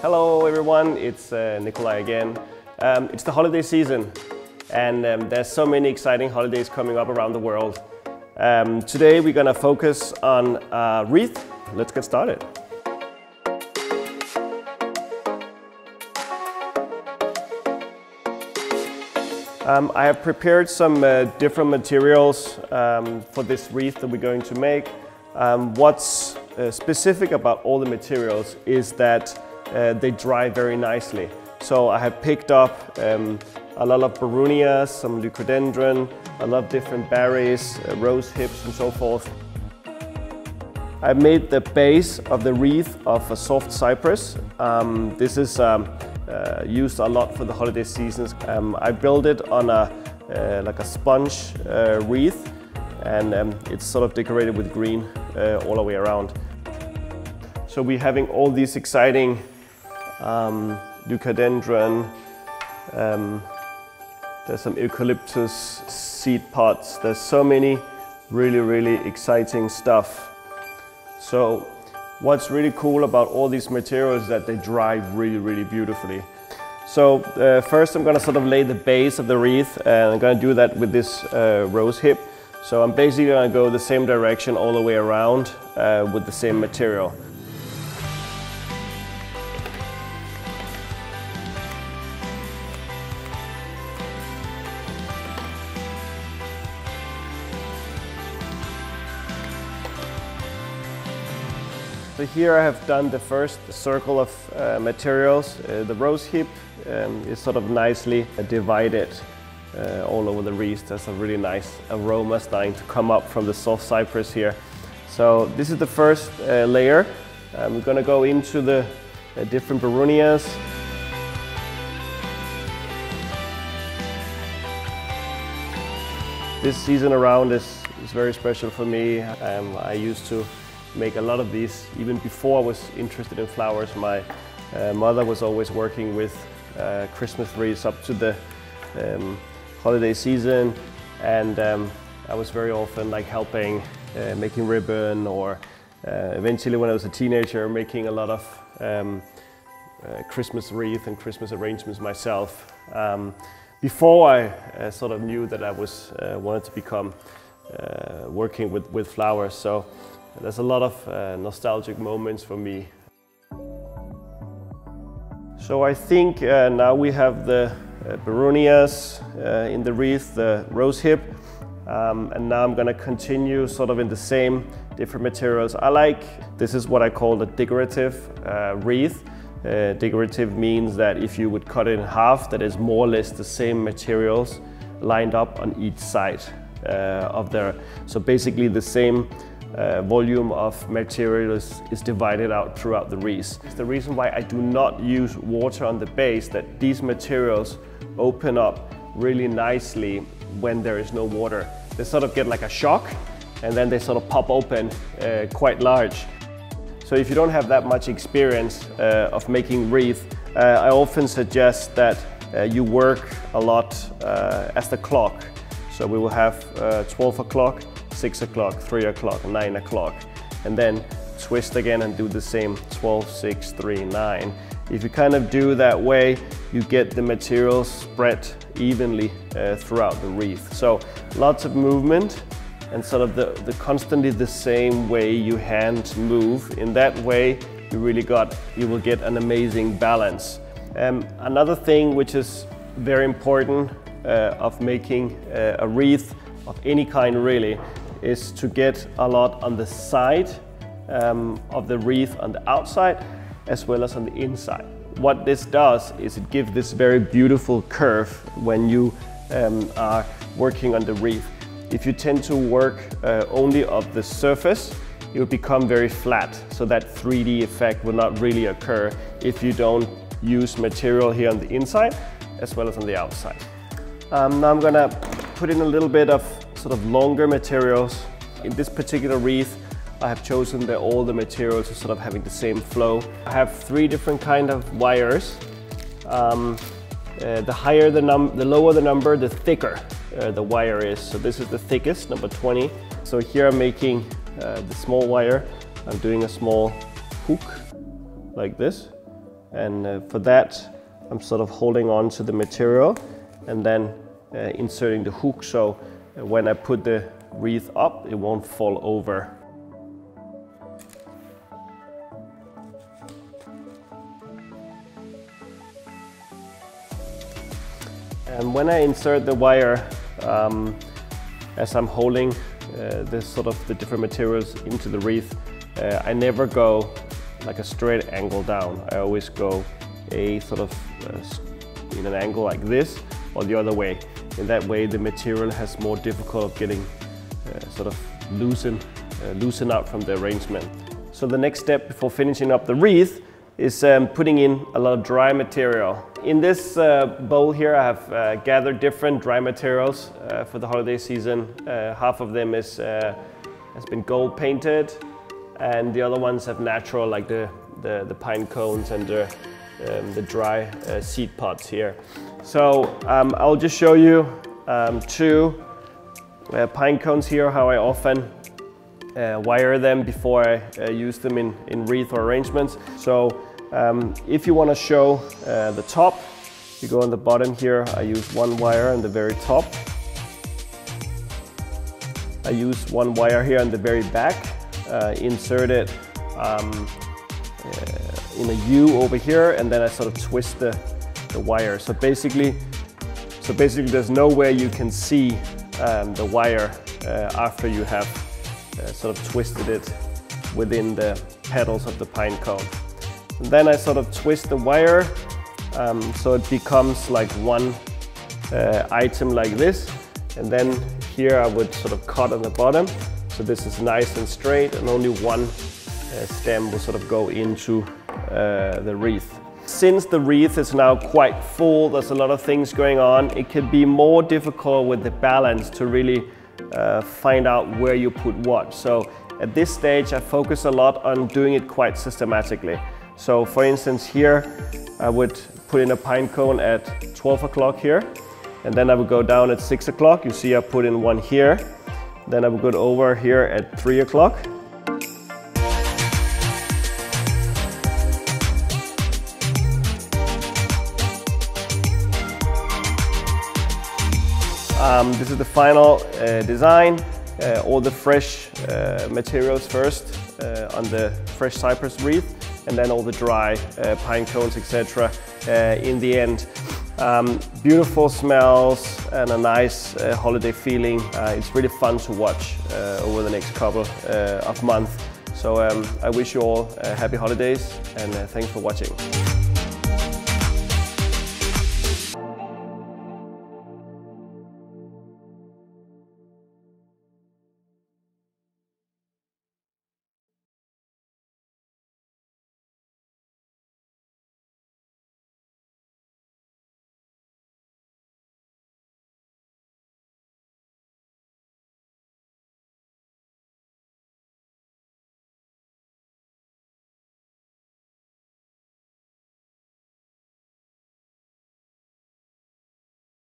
Hello everyone, it's uh, Nicolai again. Um, it's the holiday season and um, there's so many exciting holidays coming up around the world. Um, today we're gonna focus on uh, wreath. Let's get started. Um, I have prepared some uh, different materials um, for this wreath that we're going to make. Um, what's uh, specific about all the materials is that uh, they dry very nicely. So I have picked up um, a lot of Baronias, some leucadendron, a lot of different berries, uh, rose hips and so forth. I made the base of the wreath of a soft cypress. Um, this is um, uh, used a lot for the holiday seasons. Um, I built it on a uh, like a sponge uh, wreath and um, it's sort of decorated with green uh, all the way around. So we're having all these exciting um, leucadendron, um, there's some eucalyptus seed pods. There's so many really, really exciting stuff. So what's really cool about all these materials is that they dry really, really beautifully. So uh, first I'm gonna sort of lay the base of the wreath and I'm gonna do that with this uh, rose hip. So I'm basically gonna go the same direction all the way around uh, with the same material. So here I have done the first circle of uh, materials. Uh, the rose hip um, is sort of nicely divided uh, all over the wreath. There's a really nice aroma starting to come up from the soft cypress here. So this is the first uh, layer. We're gonna go into the uh, different Baronias. This season around is, is very special for me. Um, I used to make a lot of these even before I was interested in flowers. My uh, mother was always working with uh, Christmas wreaths up to the um, holiday season and um, I was very often like helping uh, making ribbon or uh, eventually when I was a teenager making a lot of um, uh, Christmas wreath and Christmas arrangements myself. Um, before I uh, sort of knew that I was wanted to become working with, with flowers. So there's a lot of uh, nostalgic moments for me. So I think uh, now we have the uh, uh, in the wreath, the rose hip, um, and now I'm gonna continue sort of in the same different materials. I like, this is what I call a decorative uh, wreath. Uh, decorative means that if you would cut it in half, that is more or less the same materials lined up on each side of there. So basically the same uh, volume of material is, is, divided out throughout the wreath. It's the reason why I do not use water on the base, that these materials open up really nicely when there is no water. They sort of get like a shock and then they sort of pop open uh, quite large. So if you don't have that much experience uh, of making wreath, uh, I often suggest that uh, you work a lot as the clock. So we will have 12 o'clock 6 o'clock, 3 o'clock, 9 o'clock, and then twist again and do the same 12, 6, 3, 9. If you kind of do that way, you get the materials spread evenly uh, throughout the wreath. So lots of movement and sort of the, the constantly the same way you hand move. In that way, you really got, you will get an amazing balance. Um, another thing which is very important uh, of making uh, a wreath of any kind really is to get a lot on the side um, of the wreath on the outside as well as on the inside. What this does is it gives this very beautiful curve when you um, are working on the wreath. If you tend to work uh, only of the surface, it will become very flat, so that 3D effect will not really occur if you don't use material here on the inside as well as on the outside. Um, now I'm gonna put in a little bit of sort of longer materials. In this particular wreath, I have chosen that all the materials are sort of having the same flow. I have three different kind of wires. Um, uh, the higher the num, the lower the number, the thicker uh, the wire is. So this is the thickest, number 20. So here I'm making uh, the small wire. I'm doing a small hook like this. And uh, for that, I'm sort of holding on to the material and then uh, inserting the hook so when I put the wreath up, it won't fall over. And when I insert the wire, um, as I'm holding uh, this sort of the different materials into the wreath, uh, I never go like a straight angle down. I always go a sort of uh, in an angle like this or the other way. In that way, the material has more difficult of getting uh, sort of loosen, uh, loosen out from the arrangement. So the next step before finishing up the wreath is um, putting in a lot of dry material. In this uh, bowl here I have uh, gathered different dry materials uh, for the holiday season. Uh, half of them is, uh, has been gold painted and the other ones have natural like the, the, the pine cones and the, um, the dry uh, seed pods here. So um, I'll just show you um, two pine cones here, how I often wire them before I use them in, in wreath or arrangements. So um, if you want to show uh, the top, you go on the bottom here, I use one wire on the very top. I use one wire here on the very back, uh, insert it um, uh, in a U over here, and then I sort of twist the, the wire. So basically, so basically there's no way you can see um, the wire uh, after you have uh, sort of twisted it within the petals of the pine cone. And then I sort of twist the wire um, so it becomes like one uh, item like this. And then here I would sort of cut on the bottom. So this is nice and straight and only one uh, stem will sort of go into uh, the wreath. Since the wreath is now quite full, there's a lot of things going on, it can be more difficult with the balance to really uh, find out where you put what. So at this stage, I focus a lot on doing it quite systematically. So for instance here, I would put in a pine cone at 12 o'clock here, and then I would go down at 6 o'clock. You see I put in one here. Then I would go over here at 3 o'clock. Um, this is the final uh, design. Uh, all the fresh uh, materials first uh, on the fresh cypress wreath and then all the dry uh, pine cones, etc. Uh, in the end. Um, beautiful smells and a nice holiday feeling. It's really fun to watch over the next couple of months. So um, I wish you all happy holidays and thanks for watching.